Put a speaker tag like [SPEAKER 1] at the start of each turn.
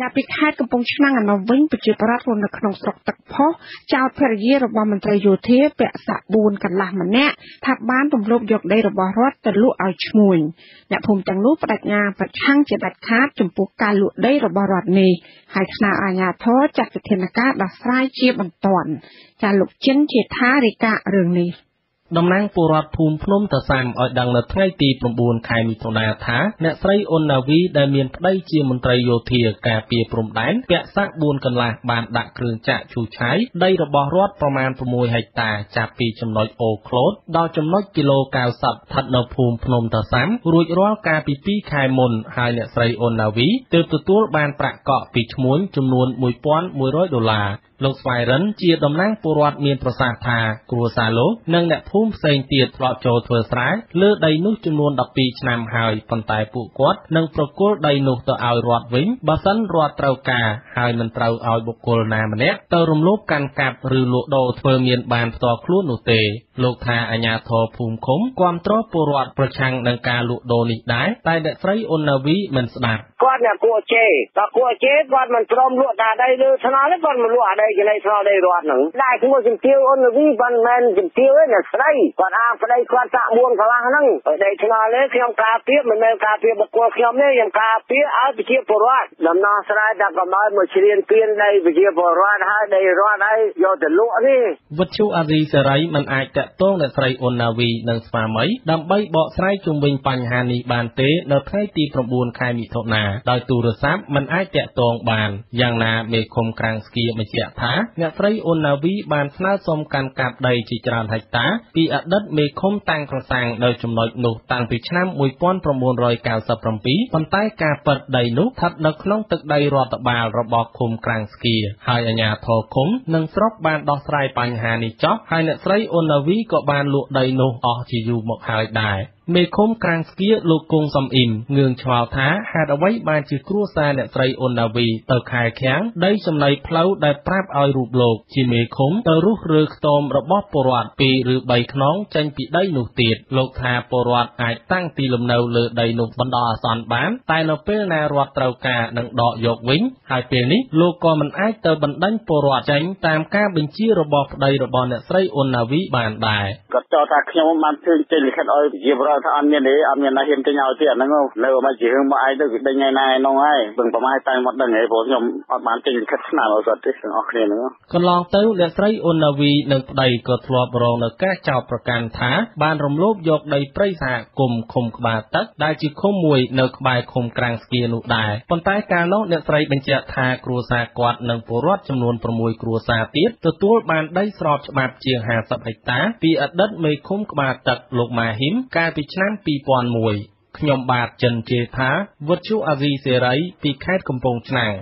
[SPEAKER 1] ចាប់ពីខេត្តកំពង់ឆ្នាំងឯណោះវិញប្រជាប្រដ្ឋរស់នៅក្នុងស្រុកទឹកផុសចោទភរិយារបស់មន្ត្រីយោធាពាក់សាក់4កន្លះម្នាក់ថាបានរំលោភយកដីរបស់រដ្ឋទៅលក់ឲ្យឈ្មួញអ្នកភូមិទាំងនោះបដិញ្ញាប្រឆាំងជាដាច់ខាតចំពោះការលក់ដីរបស់រដ្ឋនេះហើយស្នើអាជ្ញាធរចាត់វិធានការដោះស្រាយជាបន្ទាន់ចាលោកចិនជាថារាយការណ៍រឿងនេះ
[SPEAKER 2] តំណាងពលរដ្ឋភូមិភ្នំតាសាមឲ្យដឹងនៅថ្ងៃទី9ខែមិថុនាថាអ្នកស្រីអ៊ុនណាវីដែលមានប្តីជាមន្ត្រីយោធាការពារព្រំដែនពាក់សាក់4កន្លះបានដាក់គ្រឿងចាក់ឈូសឆាយដីរបស់រដ្ឋប្រមាណ6ហិកតាចាប់ពីចំណុចអូក្លូតដល់ចំណុចគីឡូ90ស្ថិតនៅភូមិភ្នំតាសាមរួចរាល់កាលពី2ខែមុនហើយអ្នកស្រីអ៊ុនណាវីទើបទទួលបានប្រាក់កក់ពីឈ្មួញចំនួន1100ដុល្លារ លោកស្វាយរិនជាតំណាងពលរដ្ឋមានប្រសាសន៍ថាគ្រួសារលោកនិងអ្នកភូមិផ្សេងទៀតធ្លាប់ចូលធ្វើស្រែលើដីនោះចំនួន12ឆ្នាំហើយប៉ុន្តែពួកគាត់នឹងប្រគល់ដីនោះទៅឲ្យរដ្ឋវិញបើសិនរដ្ឋត្រូវការហើយមិនត្រូវឲ្យបុគ្គលណាម្នាក់ទៅរំលោភកាន់កាប់ឬលក់ដូរធ្វើមានបានផ្ទាល់ខ្លួននោះទេ លោកថាអាញាធរភូមិឃុំគាំទ្រពលរដ្ឋប្រឆាំងនឹងការលក់ដូរនេះដែរតែអ្នកស្រីអ៊ុនណាវីមិនស្ដាប់
[SPEAKER 3] គាត់អ្នកគួរជេរតែគួរជេរគាត់មិនព្រមលក់តាដីលើថ្នល់ទេគាត់មិនលក់អាដីចំណៃថ្នល់ដីរដ្ឋហ្នឹងតែឈ្មោះជំទាវអ៊ុនណាវីគាត់មិនមែនជំទាវទេអ្នកស្រីគាត់អាប្តីគាត់សាក់4កន្លះហ្នឹងដីថ្នល់ទេខ្ញុំការពារមិនមែនការពារបុគ្គលខ្ញុំទេខ្ញុំការពារឲ្យប្រជាពលរដ្ឋដំណោះស្រាយតែកុំឲ្យមកជ្រៀនពៀនដីប្រជាពលរដ្ឋហើយដីរដ្ឋហើយយកទៅលក់ទេ
[SPEAKER 2] វិទ្យុអាស៊ីសេរីមិនអាចតាក់ទងអ្នកស្រីអ៊ុនណាវីនិងស្វាមីដើម្បីបកស្រាយជុំវិញបញ្ហានេះបានទេនៅថ្ងៃទី9ខែមិថុនាដោយទូរស័ព្ទមិនអាចតាក់ទងបានយ៉ាងណាមេឃុំក្រាំងស្គីបញ្ជាក់ថាអ្នកស្រីអ៊ុនណាវីបានស្នើសុំកាន់កាប់ដីជាច្រើនហិកតាពីអតីតមេឃុំតាំងក្រសាំងនៅចំណុចនោះតាំងពីឆ្នាំ1997ប៉ុន្តែការពិតដីនោះស្ថិតនៅក្នុងទឹកដីរដ្ឋបាលរបស់ឃុំក្រាំងស្គីហើយអាជ្ញាធរឃុំនិងស្រុកបានដោះស្រាយបញ្ហានេះចោះហើយអ្នកស្រីអ៊ុនណាវីក៏បានលក់ដីនោះអស់ជាយូរមកហើយដែរ មេឃុំក្រាំងស្គៀលោកគង់សំអ៊ីមងឿងឆ្ងល់ថាហេតុអ្វីបានជាគ្រួសារអ្នកស្រីអ៊ុនណាវីទៅខែខាំងដីចំណីផ្លូវដែលប្រាប់ឲ្យរូបលោក ជាមេឃុំទៅរុះរើខ្ទមរបស់ពលរដ្ឋពីរឬ3ខ្នងចេញពីដីនោះទៀតលោកថាពលរដ្ឋអាចតាំងទីលំនៅលើដីនោះបណ្ដោះអាសន្នបាន តែនៅពេលណារដ្ឋត្រូវការនឹងដកយកវិញ ហើយពេលនេះលោកក៏មិនអាចទៅបណ្ដេញពលរដ្ឋចេញតាមការបញ្ជារបស់ប្តីរបស់អ្នកស្រីអ៊ុនណាវីបានដែរ
[SPEAKER 3] គាត់ចោទថាខ្ញុំបានធ្វើចេញលិខិតឲ្យប្រជាពលរដ្ឋថាអត់មានទេអត់មានណាហ៊ានទិញឲ្យទៀតហ្នឹងនៅមកជារឿងមកឯងទៅគេដេញថ្ងៃណាហ្នឹងហើយពឹងប្រមាណតែមកដឹងហីព្រោះខ្ញុំអត់បានទិញលិខិតស្នាមឲ្យគាត់ទេទាំងអស់គ្នាហ្នឹង
[SPEAKER 2] កន្លងទៅអ្នកស្រីអ៊ុនណាវីនិងប្តីក៏ធ្លាប់រងនៅការចោទប្រកាន់ថាបានរំលោភយកដីព្រៃសហគមន៍ឃុំក្បាលទឹកដែលជាឃុំមួយនៅក្បែរឃុំក្រាំងស្គៀនោះដែរប៉ុន្តែកាលនោះអ្នកស្រីបញ្ជាក់ថាគ្រួសារគាត់និងពលរដ្ឋចំនួន6គ្រួសារទៀតទទួលបានដីស្របច្បាប់ជាង50ហិកតាពីអតីតមេឃុំក្បាលទឹកលោកម៉ាហ៊ីមកាលពីឆ្នាំ2001 ខ្ញុំបាទ ចិន ជេថាវុទ្ធុអាស៊ីសេរី ពីខេត្តកំពង់ឆ្នាំង